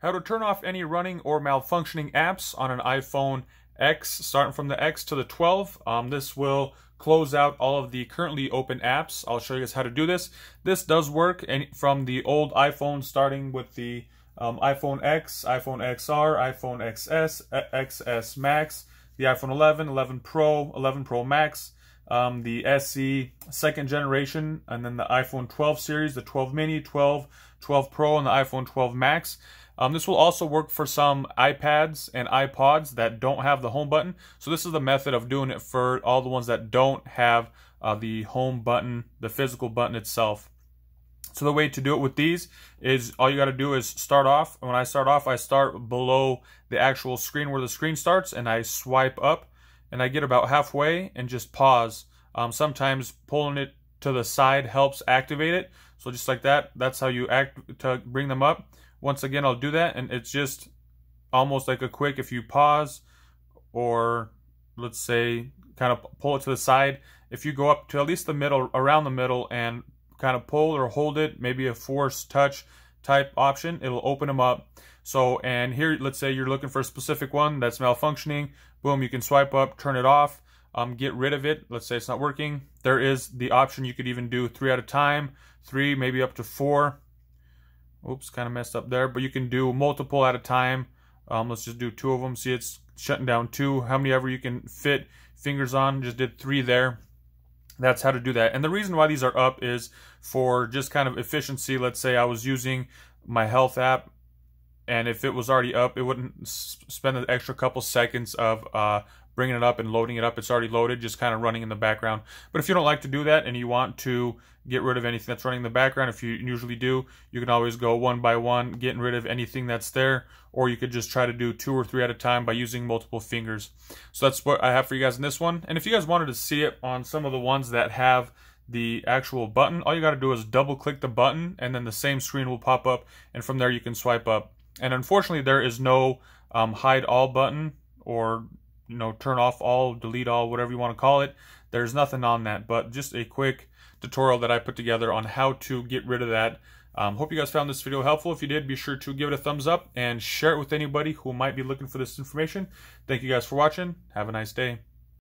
How to turn off any running or malfunctioning apps on an iPhone X, starting from the X to the 12. Um, this will close out all of the currently open apps. I'll show you guys how to do this. This does work from the old iPhone, starting with the um, iPhone X, iPhone XR, iPhone XS, XS Max, the iPhone 11, 11 Pro, 11 Pro Max, um, the SE second generation, and then the iPhone 12 series, the 12 mini, 12, 12 Pro, and the iPhone 12 Max. Um, this will also work for some iPads and iPods that don't have the home button. So this is the method of doing it for all the ones that don't have uh, the home button, the physical button itself. So the way to do it with these is all you got to do is start off. When I start off, I start below the actual screen where the screen starts and I swipe up and I get about halfway and just pause. Um, sometimes pulling it to the side helps activate it. So just like that, that's how you act to bring them up. Once again, I'll do that, and it's just almost like a quick, if you pause, or let's say kind of pull it to the side, if you go up to at least the middle, around the middle, and kind of pull or hold it, maybe a force touch type option, it'll open them up. So, and here, let's say you're looking for a specific one that's malfunctioning, boom, you can swipe up, turn it off, um, get rid of it. Let's say it's not working. There is the option you could even do three at a time, three, maybe up to four. Oops, kind of messed up there. But you can do multiple at a time. Um, let's just do two of them. See, it's shutting down two. How many ever you can fit fingers on. Just did three there. That's how to do that. And the reason why these are up is for just kind of efficiency. Let's say I was using my health app and if it was already up, it wouldn't spend an extra couple seconds of uh, bringing it up and loading it up. It's already loaded, just kind of running in the background. But if you don't like to do that and you want to get rid of anything that's running in the background, if you usually do, you can always go one by one, getting rid of anything that's there, or you could just try to do two or three at a time by using multiple fingers. So that's what I have for you guys in this one. And if you guys wanted to see it on some of the ones that have the actual button, all you got to do is double click the button and then the same screen will pop up and from there you can swipe up. And unfortunately there is no um, hide all button or you know, turn off all, delete all, whatever you want to call it. There's nothing on that, but just a quick tutorial that I put together on how to get rid of that. Um, hope you guys found this video helpful. If you did, be sure to give it a thumbs up and share it with anybody who might be looking for this information. Thank you guys for watching. Have a nice day.